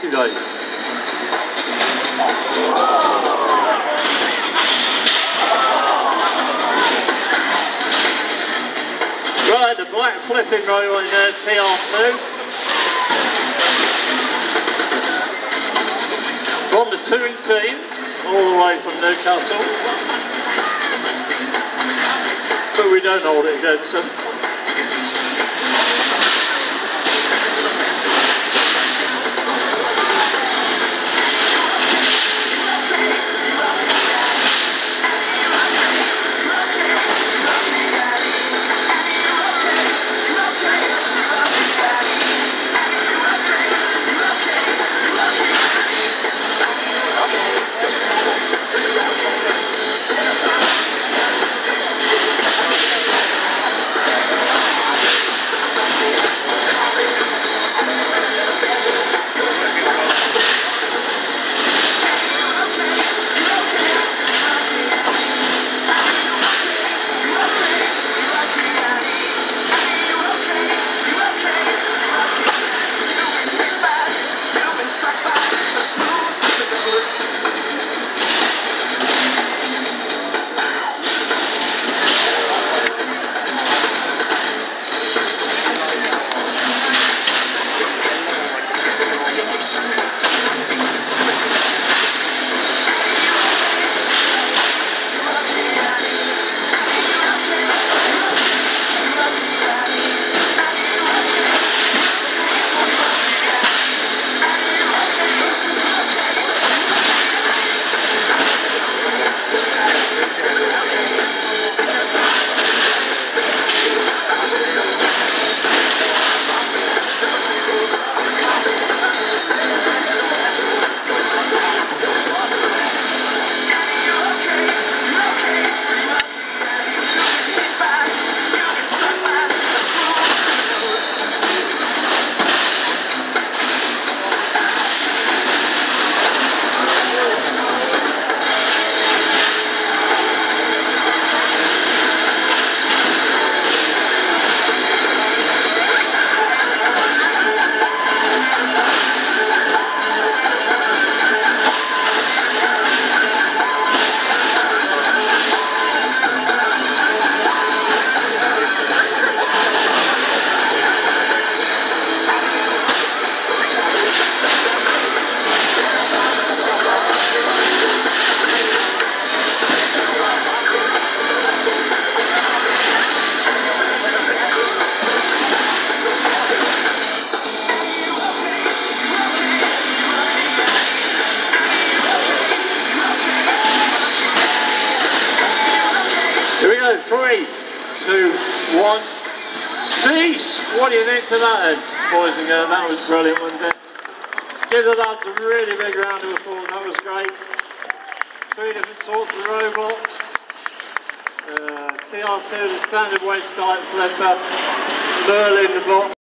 activate. Right, the black flipping roll in there, TR2. From the touring team, all the way from Newcastle. But we don't hold it against three, two, one, cease! What do you think to that boys and girls? That was brilliant, wasn't it? Give the lads a really big round of applause, that was great. Three different sorts of robots. Uh, TR2, the standard wedge type flipper, Merlin, the bot.